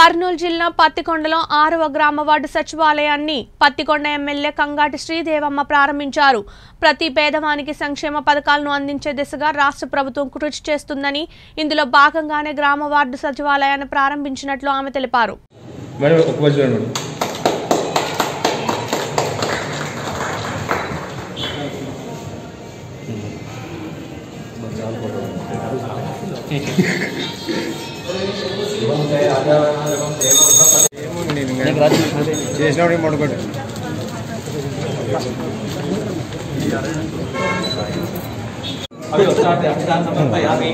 కర్నూలు జిల్లా పత్తికొండలో ఆరవ గ్రామ వార్డు సచివాలయాన్ని పత్తికొండ ఎమ్మెల్యే కంగాటి శ్రీదేవమ్మ ప్రారంభించారు. ప్రతి పేదవానికి సంక్షేమ పథకాలను అందించే దిశగా రాష్ట్ర ప్రభుత్వం కృషి చేస్తుందని ఇందులో భాగంగానే గ్రామ వార్డు సచివాలయాన్ని ప్రారంభించినట్లు ఆమె తెలిపారు. చేసినప్పుడు పడుకోండి అభివృద్ధార్థి అభిదాన్ సమర్పయామి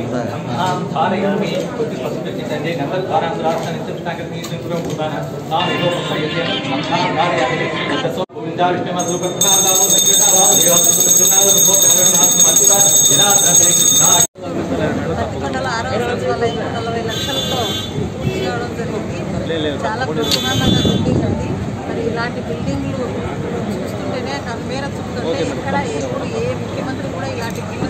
అహం ధారయామి బుద్ధి పశుపెట్టిందండి నెంబర్ కారాంధ్రాక్ష నిత్యం నిత్యం భూతాన తాం ఏదో ఉపయోగించి అహం ధారయామి దశో గోవిందా విష్ణు మధు భక్తాదాము సంకీర్తనాలు దేవతలు విభూత హరణాథం అద్భుత జనార్దనే కృష్ణ పత్తికొండల ఆరో సచివాలయం నలభై లక్షలతో పూర్తి కావడం జరిగింది చాలా బ్రహ్మాండంగా బిల్డింగ్ ఉంది మరి ఇలాంటి బిల్డింగ్లు చూస్తుంటేనే కన్మేర చూస్తుంటే ఎక్కడ ఎప్పుడు ఏ ముఖ్యమంత్రి కూడా ఇలాంటి బిల్డింగ్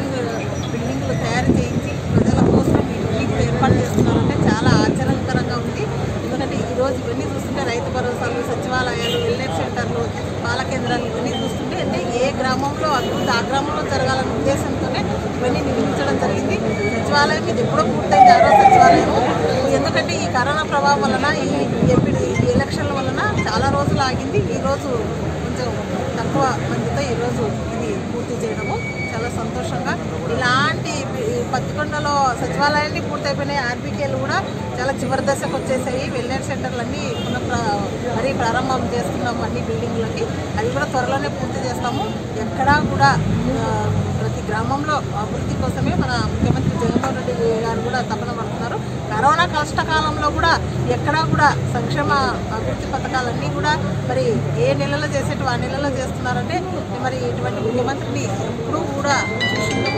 ఈ రోజు ఇవన్నీ చూస్తుంటే రైతు భరోసాలు సచివాలయాలు వెల్నెస్ సెంటర్లు పాల కేంద్రాలు ఇవన్నీ చూస్తుంటే అంటే ఏ గ్రామంలో అభివృద్ధి ఆ గ్రామంలో జరగాలనే ఉద్దేశంతోనే ఇవన్నీ నిర్మించడం జరిగింది. సచివాలయం ఇది ఎప్పుడో పూర్తయింది. ఆరో సచివాలయం. ఎందుకంటే ఈ కరోనా ప్రభావం వలన ఈ ఎంపీ ఎలక్షన్ల వలన చాలా రోజులు ఆగింది. ఈరోజు కొంచెం తక్కువ మందితో ఈరోజు ఇది పూర్తి చేయడము. చాలా సంతోషంగా. ఇలాంటి పత్తికొండలో సచివాలయాన్ని పూర్తయిపోయినాయి. ఆర్బీకేలు కూడా చాలా చివరి దశకు వచ్చేసాయి. వెల్నెస్ సెంటర్లు అన్నీ పునః ప్ర- మరీ ప్రారంభం చేస్తున్నాము అన్ని బిల్డింగ్లకి. అవి కూడా త్వరలోనే పూర్తి చేస్తాము. ఎక్కడా కూడా ప్రతి గ్రామంలో అభివృద్ధి కోసమే మన ముఖ్యమంత్రి జగన్మోహన్ రెడ్డి గారు కూడా తపన పడుతున్నారు. కరోనా కష్టకాలంలో కూడా ఎక్కడా కూడా సంక్షేమ అభివృద్ధి పథకాలన్నీ కూడా మరి ఏ నెలలో చేసేటివి ఆ నెలలో చేస్తున్నారంటే మరి ఇటువంటి ముఖ్యమంత్రిని ఎప్పుడూ కూడా చూసుకుంటూ